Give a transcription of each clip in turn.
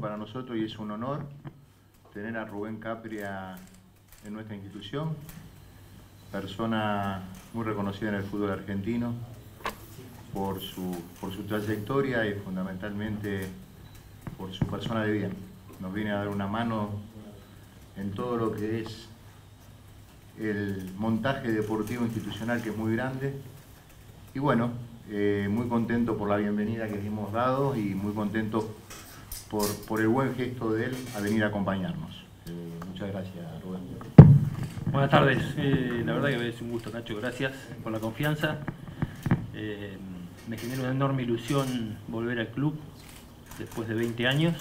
para nosotros y es un honor tener a Rubén Capria en nuestra institución, persona muy reconocida en el fútbol argentino por su, por su trayectoria y fundamentalmente por su persona de bien. Nos viene a dar una mano en todo lo que es el montaje deportivo institucional que es muy grande. Y bueno, eh, muy contento por la bienvenida que le hemos dado y muy contento por, el buen gesto de él a venir a acompañarnos. Eh, muchas gracias, Rubén. Buenas tardes, eh, la verdad que es un gusto, Nacho, gracias por la confianza. me genera una enorme ilusión volver al club después de 20 años.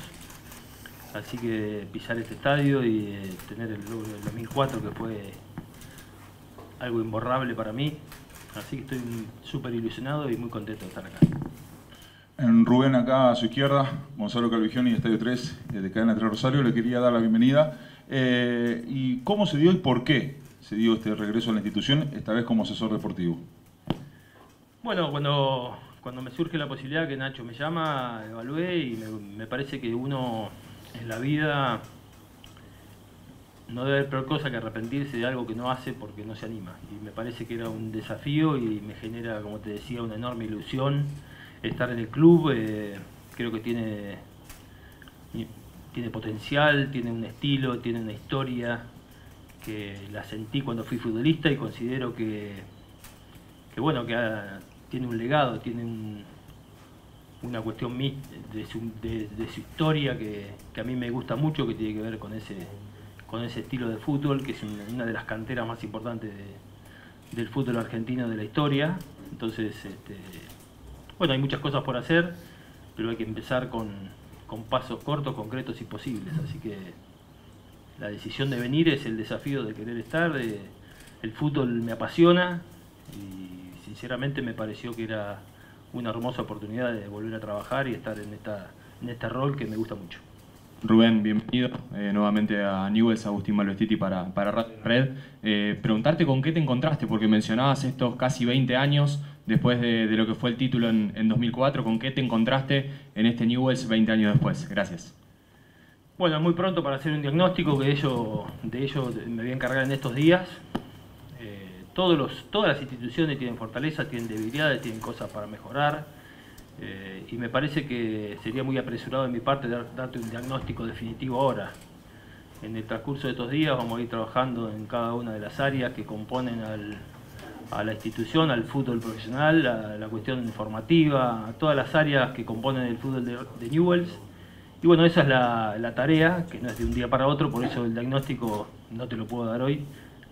Así que pisar este estadio y tener el logro del 2004 que fue algo imborrable para mí, Así que estoy súper ilusionado y muy contento de estar acá. En Rubén, acá a su izquierda, Gonzalo Calvigioni, Estadio 3 eh, de Cadena 3 Rosario, le quería dar la bienvenida. Eh, ¿Y cómo se dio y por qué se dio este regreso a la institución, esta vez como asesor deportivo? Bueno, cuando, cuando me surge la posibilidad que Nacho me llama, evalué y me parece que uno en la vida no debe haber peor cosa que arrepentirse de algo que no hace porque no se anima. Y me parece que era un desafío y me genera, como te decía, una enorme ilusión estar en el club. Eh, creo que tiene, tiene potencial, tiene un estilo, tiene una historia que la sentí cuando fui futbolista y considero que, que bueno, que tiene un legado, tiene una cuestión de su, de, su historia que, que a mí me gusta mucho, que tiene que ver con ese con ese estilo de fútbol, que es una de las canteras más importantes del fútbol argentino de la historia. Entonces, este, bueno, hay muchas cosas por hacer, pero hay que empezar con, pasos cortos, concretos y posibles. Así que la decisión de venir es el desafío de querer estar. el fútbol me apasiona y sinceramente me pareció que era una hermosa oportunidad de volver a trabajar y estar en, esta, en este rol que me gusta mucho. Rubén, bienvenido eh, nuevamente a Newells, Agustín Malvestiti para, para Red. Eh, preguntarte con qué te encontraste, porque mencionabas estos casi 20 años después de, lo que fue el título en, 2004, ¿con qué te encontraste en este Newells 20 años después? Gracias. Bueno, muy pronto para hacer un diagnóstico, que ello, de ello me voy a encargar en estos días. Eh, todos los, todas las instituciones tienen fortalezas, tienen debilidades, tienen cosas para mejorar eh, y me parece que sería muy apresurado de mi parte darte un diagnóstico definitivo ahora. En el transcurso de estos días vamos a ir trabajando en cada una de las áreas que componen a la institución, al fútbol profesional, a la cuestión informativa, a todas las áreas que componen el fútbol de, Newells. Y bueno, esa es la, la, tarea, que no es de un día para otro, por eso el diagnóstico no te lo puedo dar hoy,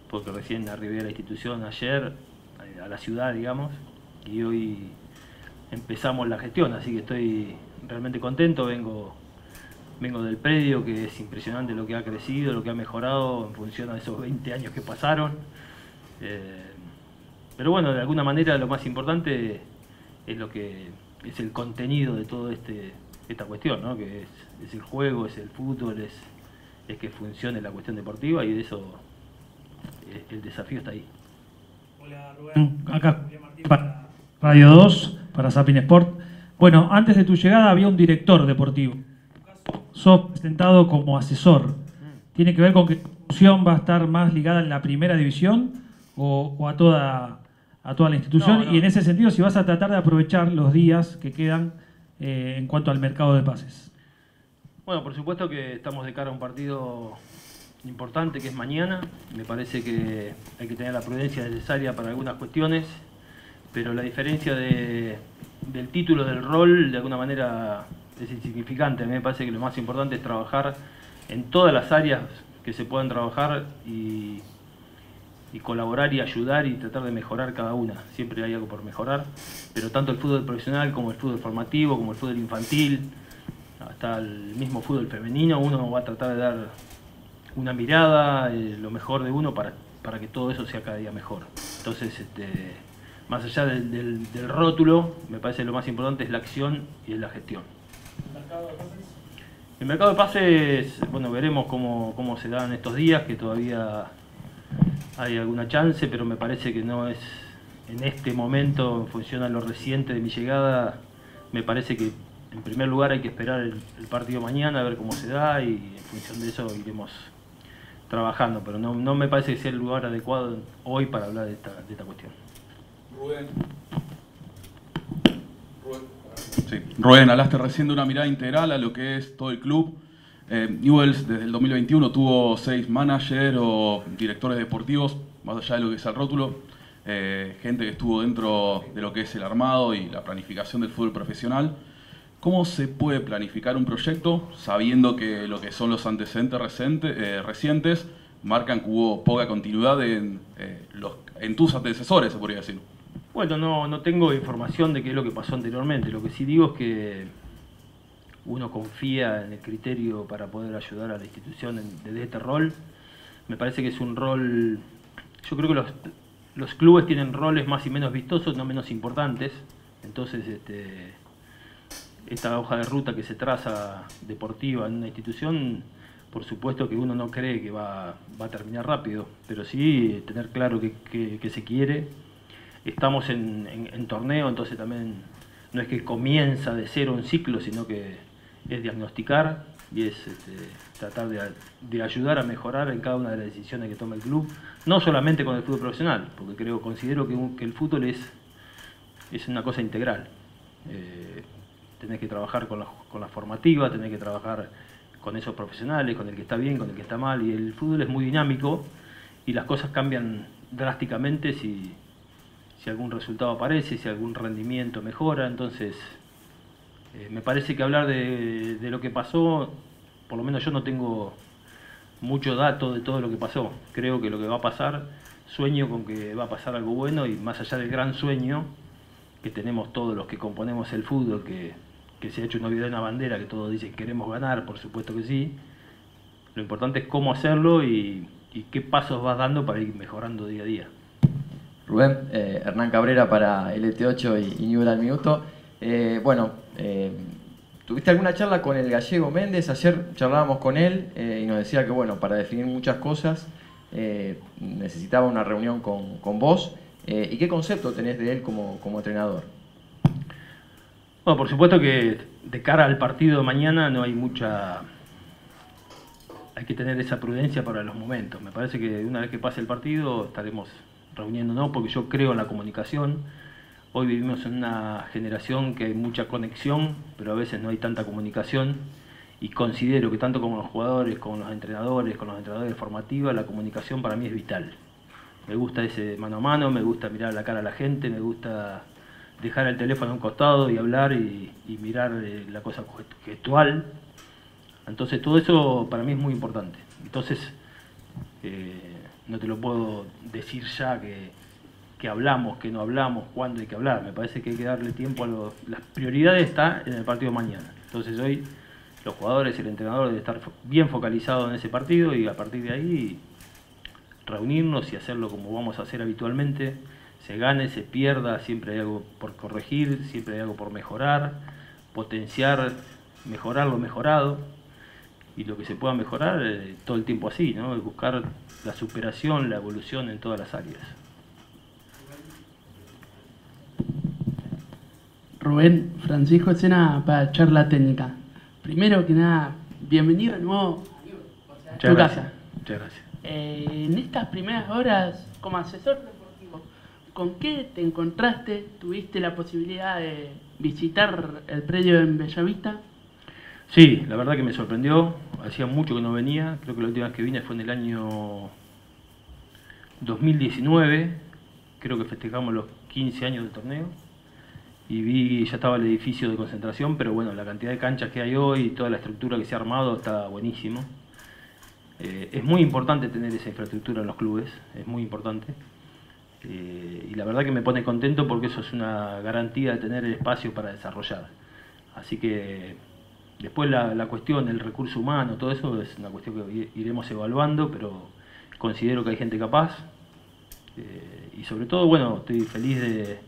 porque recién arribé a la institución ayer, a la ciudad, digamos, y hoy empezamos la gestión, así que estoy realmente contento, vengo, vengo del predio, que es impresionante lo que ha crecido, lo que ha mejorado en función a esos 20 años que pasaron. Eh, pero bueno, de alguna manera lo más importante es lo que es el contenido de todo este esta cuestión, ¿no? que es, el juego, es el fútbol, es, es que funcione la cuestión deportiva y de eso eh, el desafío está ahí. Hola Rubén, acá para Radio 2 para Sapin Sport. Bueno, antes de tu llegada había un director deportivo. Sos presentado como asesor. ¿Tiene que ver con que tu función va a estar más ligada en la primera división o, a, toda, a toda la institución? Y en ese sentido, si vas a tratar de aprovechar los días que quedan eh, en cuanto al mercado de pases. Bueno, por supuesto que estamos de cara a un partido importante que es mañana. Me parece que hay que tener la prudencia necesaria para algunas cuestiones pero la diferencia del título del rol de alguna manera es insignificante. A mí me parece que lo más importante es trabajar en todas las áreas que se puedan trabajar y, colaborar y ayudar y tratar de mejorar cada una. Siempre hay algo por mejorar, pero tanto el fútbol profesional como el fútbol formativo, como el fútbol infantil, hasta el mismo fútbol femenino, uno va a tratar de dar una mirada, eh, lo mejor de uno para, para que todo eso sea cada día mejor. Entonces, este, más allá del, rótulo, me parece lo más importante es la acción y es la gestión. ¿El mercado de pases? El mercado de pases, bueno, veremos cómo, cómo se dan estos días, que todavía hay alguna chance, pero me parece que no es en este momento, en función a lo reciente de mi llegada, me parece que en primer lugar hay que esperar el, partido mañana, a ver cómo se da y en función de eso iremos trabajando, pero no, no me parece que sea el lugar adecuado hoy para hablar de esta, de esta cuestión. Rubén. Sí. Rubén, hablaste recién de una mirada integral a lo que es todo el club. Eh, Newells desde el 2021 tuvo seis managers o directores deportivos, más allá de lo que es el rótulo, eh, gente que estuvo dentro de lo que es el armado y la planificación del fútbol profesional. ¿Cómo se puede planificar un proyecto sabiendo que lo que son los antecedentes eh, recientes marcan que hubo poca continuidad en, los, en tus antecesores, se podría decir? Bueno, no, no tengo información de qué es lo que pasó anteriormente. Lo que sí digo es que uno confía en el criterio para poder ayudar a la institución desde este rol. Me parece que es un rol, yo creo que los, los clubes tienen roles más y menos vistosos, no menos importantes. Entonces, este, esta hoja de ruta que se traza deportiva en una institución, por supuesto que uno no cree que va, a terminar rápido, pero sí tener claro que, se quiere. Estamos en, en torneo, entonces también no es que comienza de cero un ciclo, sino que es diagnosticar y es este, tratar de, ayudar a mejorar en cada una de las decisiones que toma el club, no solamente con el fútbol profesional, porque creo, considero que, el fútbol es, es una cosa integral. Eh, tenés que trabajar con la, con la formativa, tenés que trabajar con esos profesionales, con el que está bien, con el que está mal, y el fútbol es muy dinámico y las cosas cambian drásticamente si, si algún resultado aparece, si algún rendimiento mejora, entonces eh, me parece que hablar de, lo que pasó, por lo menos yo no tengo mucho dato de todo lo que pasó. Creo que lo que va a pasar, sueño con que va a pasar algo bueno y más allá del gran sueño que tenemos todos los que componemos el fútbol, que, se ha hecho una vida en una bandera, que todos dicen queremos ganar, por supuesto que sí. Lo importante es cómo hacerlo y, qué pasos vas dando para ir mejorando día a día. Rubén, eh, Hernán Cabrera para LT8 y, y Newell al Minuto. Eh, bueno, eh, ¿tuviste alguna charla con el gallego Méndez? Ayer charlábamos con él eh, y nos decía que, bueno, para definir muchas cosas necesitaba una reunión con, vos. ¿Y qué concepto tenés de él como, entrenador? Bueno, por supuesto que de cara al partido de mañana no hay mucha... Hay que tener esa prudencia para los momentos. Me parece que una vez que pase el partido estaremos reuniéndonos porque yo creo en la comunicación Hoy vivimos en una generación que hay mucha conexión, pero a veces no hay tanta comunicación. Y considero que tanto como los jugadores, como los entrenadores, con los entrenadores formativos, la comunicación para mí es vital. Me gusta ese mano a mano, me gusta mirar la cara a la gente, me gusta dejar el teléfono a un costado y hablar y, mirar eh, la cosa gestual. Entonces todo eso para mí es muy importante. Entonces eh, no te lo puedo decir ya que que hablamos, que no hablamos, cuándo hay que hablar. Me parece que hay que darle tiempo a los... Las prioridades está en el partido mañana. Entonces hoy los jugadores y el entrenador deben estar bien focalizados en ese partido y a partir de ahí reunirnos y hacerlo como vamos a hacer habitualmente. Se gane, se pierda, siempre hay algo por corregir, siempre hay algo por mejorar, potenciar, mejorar lo mejorado y lo que se pueda mejorar eh, todo el tiempo así, ¿no? buscar la superación, la evolución en todas las áreas. Rubén Francisco Escena para charla técnica. Primero que nada, bienvenido de nuevo a tu casa. Muchas gracias. Eh, en estas primeras horas, como asesor deportivo, ¿con qué te encontraste? ¿Tuviste la posibilidad de visitar el predio en Bellavista? Sí, la verdad que me sorprendió. Hacía mucho que no venía. Creo que la última vez que vine fue en el año 2019. Creo que festejamos los 15 años del torneo y vi, ya estaba el edificio de concentración, pero bueno, la cantidad de canchas que hay hoy y toda la estructura que se ha armado está buenísimo. Eh, es muy importante tener esa infraestructura en los clubes, es muy importante. Eh, y la verdad que me pone contento porque eso es una garantía de tener el espacio para desarrollar. Así que después la, la cuestión, el recurso humano, todo eso es una cuestión que iremos evaluando, pero considero que hay gente capaz. Eh, y sobre todo, bueno, estoy feliz de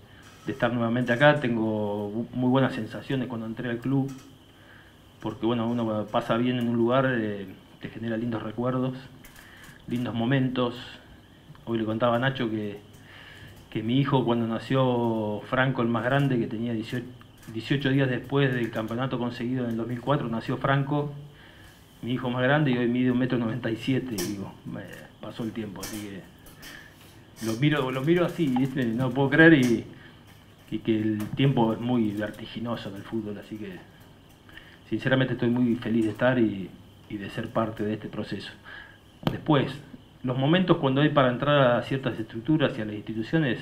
de estar nuevamente acá. Tengo muy buenas sensaciones cuando entré al club, porque bueno, uno pasa bien en un lugar, eh, te genera lindos recuerdos, lindos momentos. Hoy le contaba a Nacho que, que mi hijo cuando nació Franco, el más grande, que tenía 18, 18 días después del campeonato conseguido en el 2004 nació Franco, mi hijo más grande, y hoy mide 1,97 m. Digo, me pasó el tiempo, así que lo miro, lo miro así, ¿viste? no puedo creer y, que el tiempo es muy vertiginoso en el fútbol, así que sinceramente estoy muy feliz de estar y, y de ser parte de este proceso. Después, los momentos cuando hay para entrar a ciertas estructuras y a las instituciones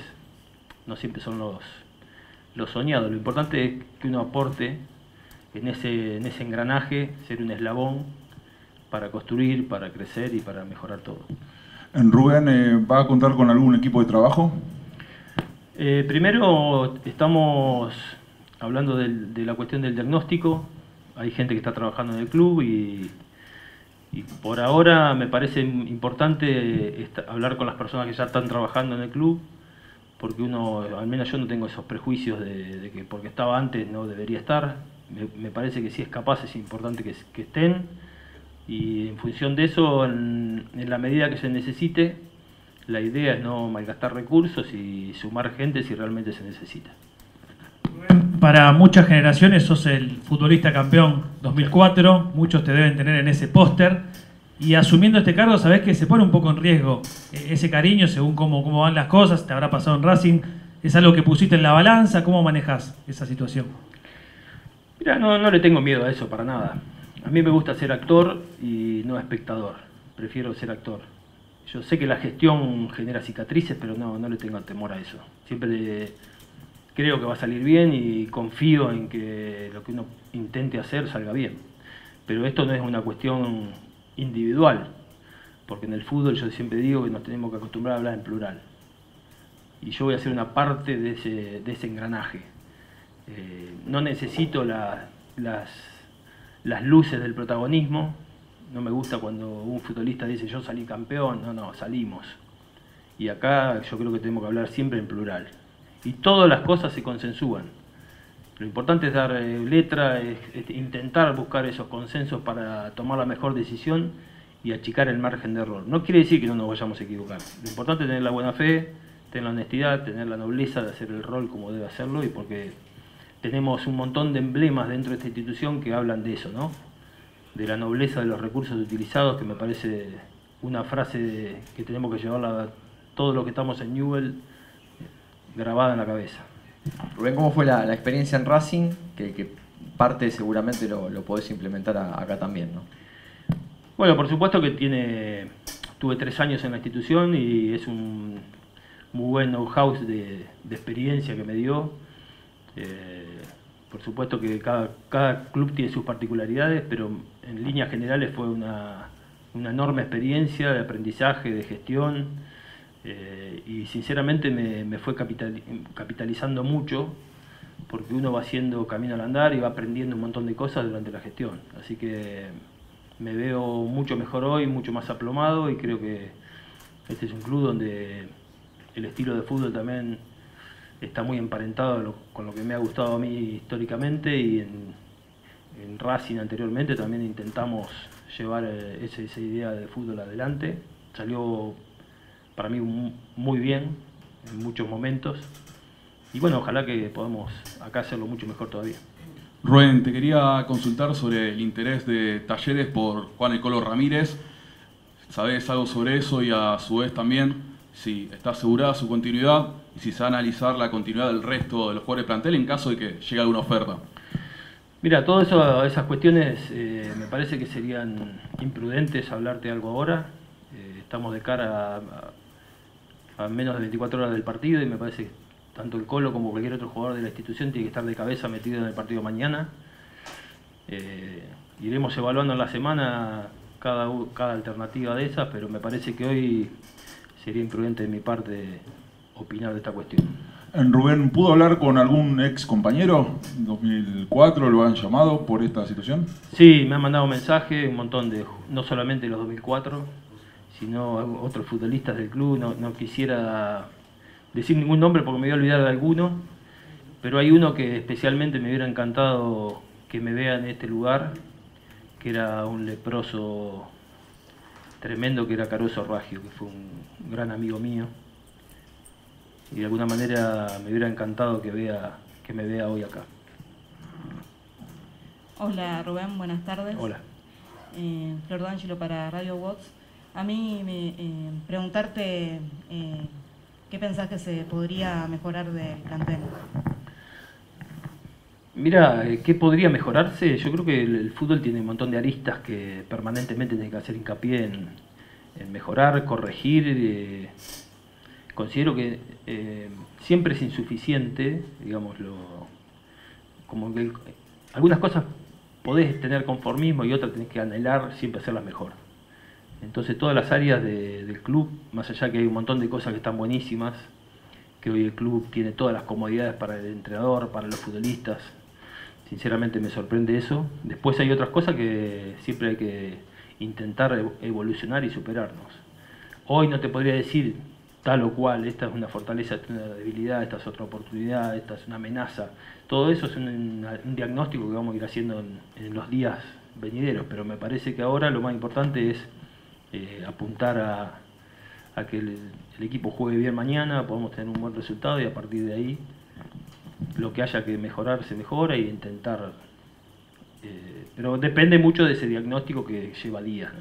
no siempre son los, los soñados. Lo importante es que uno aporte en ese, en ese engranaje, ser un eslabón para construir, para crecer y para mejorar todo. ¿En Rubén eh, va a contar con algún equipo de trabajo? Eh, primero estamos hablando de la cuestión del diagnóstico. Hay gente que está trabajando en el club y y por ahora me parece importante hablar con las personas que ya están trabajando en el club, porque uno, al menos yo no tengo esos prejuicios de, que porque estaba antes no debería estar. Me, parece que si es capaz es importante que, estén y en función de eso, en, la medida que se necesite, la idea es no malgastar recursos y sumar gente si realmente se necesita. Para muchas generaciones sos el futbolista campeón 2004, muchos te deben tener en ese póster. Y asumiendo este cargo, sabés que se pone un poco en riesgo eh, ese cariño según cómo, cómo van las cosas, te habrá pasado en Racing. ¿Es algo que pusiste en la balanza? ¿Cómo manejas esa situación? Mira, no, no le tengo miedo a eso para nada. A mí me gusta ser actor y no espectador. Prefiero ser actor. Yo sé que la gestión genera cicatrices, pero no, no le tengo temor a eso. Siempre creo que va a salir bien y confío en que lo que uno intente hacer salga bien. Pero esto no es una cuestión individual, porque en el fútbol yo siempre digo que nos tenemos que acostumbrar a hablar en plural. Y yo voy a ser una parte de ese, engranaje. Eh, no necesito las luces del protagonismo, no me gusta cuando un futbolista dice yo salí campeón, no, no, salimos. Y acá yo creo que tenemos que hablar siempre en plural y todas las cosas se consensúan. Lo importante es dar eh, letra, es, intentar buscar esos consensos para tomar la mejor decisión y achicar el margen de error. No quiere decir que no nos vayamos a equivocar. Lo importante es tener la buena fe, tener la honestidad, tener la nobleza de hacer el rol como debe hacerlo y porque tenemos un montón de emblemas dentro de esta institución que hablan de eso, ¿no? De la nobleza de los recursos utilizados, que me parece una frase que tenemos que llevarla a todos los que estamos en Newell grabada en la cabeza. Rubén, ¿cómo fue la, experiencia en Racing? Que, parte seguramente lo, lo podés implementar acá también, ¿no? Bueno, por supuesto que tiene, tuve tres años en la institución y es un muy buen know-how de, experiencia que me dio. Eh, por supuesto que cada, cada, club tiene sus particularidades, pero en líneas generales fue una, una enorme experiencia de aprendizaje, de gestión eh, y sinceramente me, fue capitalizando mucho porque uno va haciendo camino al andar y va aprendiendo un montón de cosas durante la gestión. Así que me veo mucho mejor hoy, mucho más aplomado y creo que este es un club donde el estilo de fútbol también está muy emparentado con lo que me ha gustado a mí históricamente y en, Racing anteriormente también intentamos llevar eh, esa idea de fútbol adelante. Salió para mí muy bien en muchos momentos. Y bueno, ojalá que podamos acá hacerlo mucho mejor todavía. Rubén, te quería consultar sobre el interés de Talleres por Juan El Colo Ramírez. ¿Sabes algo sobre eso y a su vez también si está asegurada su continuidad y si se va a analizar la continuidad del resto de los jugadores plantel en caso de que llegue alguna oferta? Mira, todas esas cuestiones eh, me parece que serían imprudentes hablarte algo ahora. Eh, estamos de cara a, a menos de 24 horas del partido y me parece que tanto el Colo como cualquier otro jugador de la institución tiene que estar de cabeza metido en el partido mañana. Eh, iremos evaluando en la semana cada, cada alternativa de esas, pero me parece que hoy sería imprudente de mi parte opinar de esta cuestión. Rubén, ¿pudo hablar con algún ex compañero? ¿En 2004 lo han llamado por esta situación? Sí, me han mandado un mensaje, un montón de, no solamente los 2004, sino otros futbolistas del club. No, quisiera decir ningún nombre porque me voy a olvidar de alguno, pero hay uno que especialmente me hubiera encantado que me vea en este lugar, que era un leproso tremendo, que era Caruso Ragio, que fue un gran amigo mío. Y de alguna manera me hubiera encantado que, vea, que me vea hoy acá. Hola Rubén, buenas tardes. Hola. Eh, Flor D'Angelo para Radio Watts. A mí me, eh, preguntarte eh, qué pensás que se podría mejorar del plantel. Mira, eh, ¿qué podría mejorarse? Yo creo que el, fútbol tiene un montón de aristas que permanentemente tiene que hacer hincapié en, mejorar, corregir. eh, considero que eh, siempre es insuficiente, digámoslo, como que algunas cosas podés tener conformismo y otras tenés que anhelar siempre hacerlas mejor. Entonces todas las áreas de- del club, más allá que hay un montón de cosas que están buenísimas, que hoy el club tiene todas las comodidades para el entrenador, para los futbolistas, sinceramente me sorprende eso. Después hay otras cosas que siempre hay que intentar ev- evolucionar y superarnos. Hoy no te podría decir tal o cual, esta es una fortaleza, esta es una debilidad, esta es otra oportunidad, esta es una amenaza. Todo eso es un, diagnóstico que vamos a ir haciendo en, los días venideros, pero me parece que ahora lo más importante es eh, apuntar a, a que el, el equipo juegue bien mañana, podamos tener un buen resultado y a partir de ahí lo que haya que mejorar se mejora y intentar. eh, pero depende mucho de ese diagnóstico que lleva días.